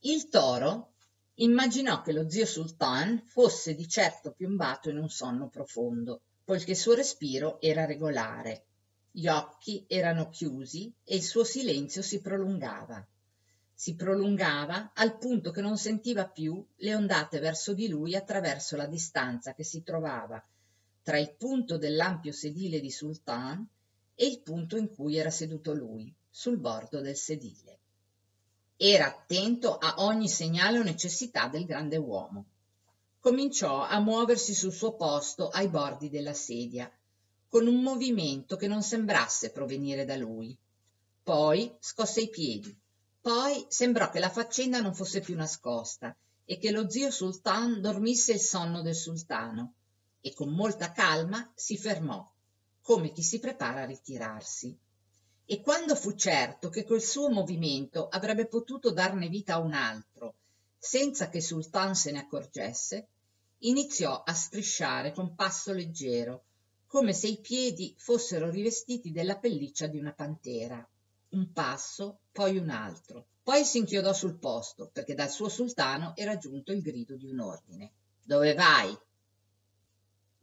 Il toro immaginò che lo zio Sultan fosse di certo piombato in un sonno profondo, poiché il suo respiro era regolare, gli occhi erano chiusi e il suo silenzio si prolungava. Si prolungava al punto che non sentiva più le ondate verso di lui attraverso la distanza che si trovava tra il punto dell'ampio sedile di Sultan e il punto in cui era seduto lui, sul bordo del sedile. Era attento a ogni segnale o necessità del grande uomo. Cominciò a muoversi sul suo posto ai bordi della sedia, con un movimento che non sembrasse provenire da lui. Poi scosse i piedi. Poi sembrò che la faccenda non fosse più nascosta e che lo zio sultan dormisse il sonno del sultano e con molta calma si fermò, come chi si prepara a ritirarsi. E quando fu certo che quel suo movimento avrebbe potuto darne vita a un altro senza che sultan se ne accorgesse iniziò a strisciare con passo leggero come se i piedi fossero rivestiti della pelliccia di una pantera. Un passo poi un altro. Poi si inchiodò sul posto perché dal suo sultano era giunto il grido di un ordine. Dove vai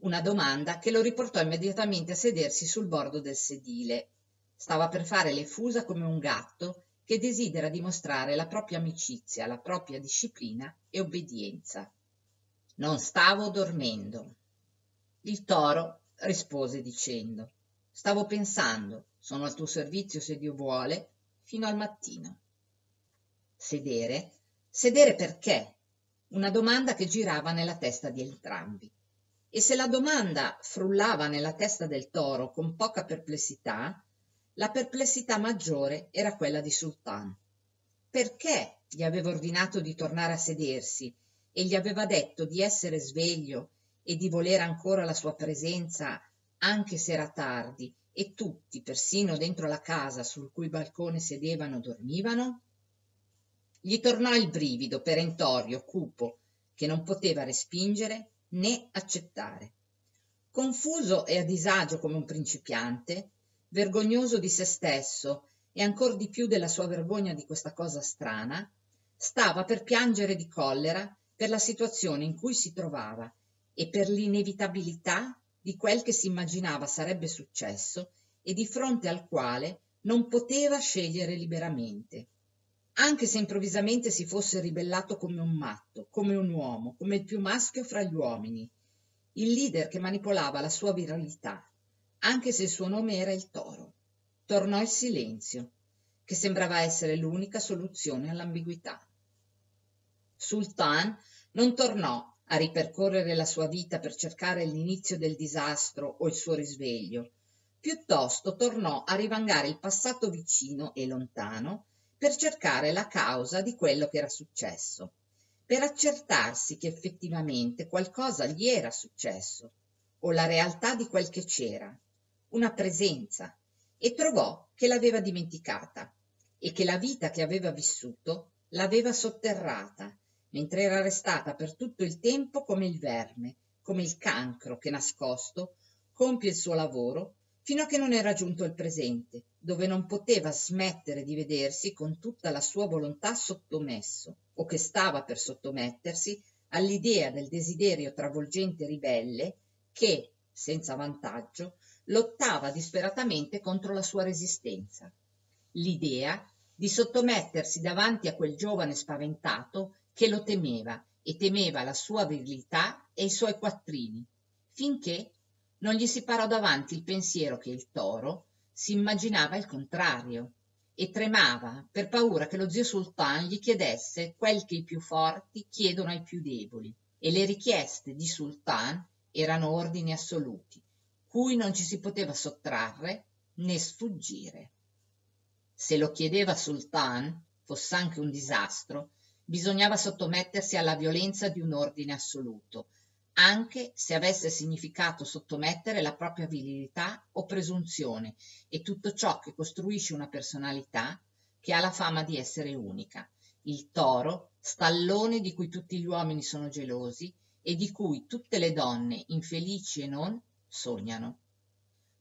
una domanda che lo riportò immediatamente a sedersi sul bordo del sedile. Stava per fare le fusa come un gatto che desidera dimostrare la propria amicizia la propria disciplina e obbedienza. Non stavo dormendo. Il toro rispose dicendo stavo pensando sono al tuo servizio se dio vuole fino al mattino. Sedere? Sedere perché? Una domanda che girava nella testa di entrambi e se la domanda frullava nella testa del toro con poca perplessità la perplessità maggiore era quella di sultan. Perché gli aveva ordinato di tornare a sedersi e gli aveva detto di essere sveglio e di volere ancora la sua presenza anche se era tardi e tutti persino dentro la casa sul cui balcone sedevano dormivano? Gli tornò il brivido perentorio cupo che non poteva respingere né accettare. Confuso e a disagio come un principiante vergognoso di se stesso e ancor di più della sua vergogna di questa cosa strana stava per piangere di collera per la situazione in cui si trovava e per l'inevitabilità di quel che si immaginava sarebbe successo e di fronte al quale non poteva scegliere liberamente anche se improvvisamente si fosse ribellato come un matto come un uomo come il più maschio fra gli uomini. Il leader che manipolava la sua viralità anche se il suo nome era il toro. Tornò il silenzio che sembrava essere l'unica soluzione all'ambiguità. Sultan non tornò a ripercorrere la sua vita per cercare l'inizio del disastro o il suo risveglio. Piuttosto tornò a rivangare il passato vicino e lontano per cercare la causa di quello che era successo per accertarsi che effettivamente qualcosa gli era successo o la realtà di quel che c'era una presenza e trovò che l'aveva dimenticata e che la vita che aveva vissuto l'aveva sotterrata mentre era restata per tutto il tempo come il verme come il cancro che nascosto compie il suo lavoro fino a che non era giunto il presente dove non poteva smettere di vedersi con tutta la sua volontà sottomesso o che stava per sottomettersi all'idea del desiderio travolgente ribelle che senza vantaggio lottava disperatamente contro la sua resistenza. L'idea di sottomettersi davanti a quel giovane spaventato che lo temeva e temeva la sua virilità e i suoi quattrini finché non gli si parò davanti il pensiero che il toro si immaginava il contrario e tremava per paura che lo zio sultan gli chiedesse quel che i più forti chiedono ai più deboli e le richieste di sultan erano ordini assoluti cui non ci si poteva sottrarre né sfuggire. Se lo chiedeva sultan foss'anche un disastro bisognava sottomettersi alla violenza di un ordine assoluto anche se avesse significato sottomettere la propria virilità o presunzione e tutto ciò che costruisce una personalità che ha la fama di essere unica il toro stallone di cui tutti gli uomini sono gelosi e di cui tutte le donne infelici e non sognano.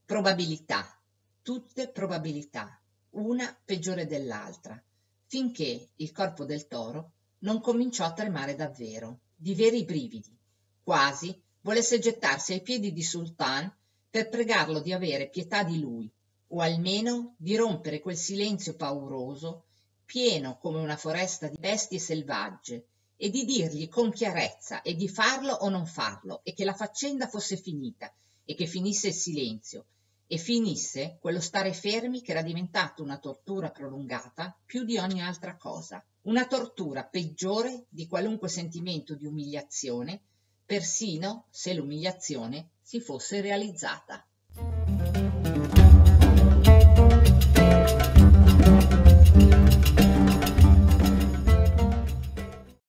Probabilità, tutte probabilità, una peggiore dell'altra, finché il corpo del toro non cominciò a tremare davvero, di veri brividi, quasi volesse gettarsi ai piedi di Sultan per pregarlo di avere pietà di lui, o almeno di rompere quel silenzio pauroso, pieno come una foresta di bestie selvagge, e di dirgli con chiarezza e di farlo o non farlo, e che la faccenda fosse finita, e che finisse il silenzio, e finisse quello stare fermi che era diventato una tortura prolungata più di ogni altra cosa, una tortura peggiore di qualunque sentimento di umiliazione, persino se l'umiliazione si fosse realizzata.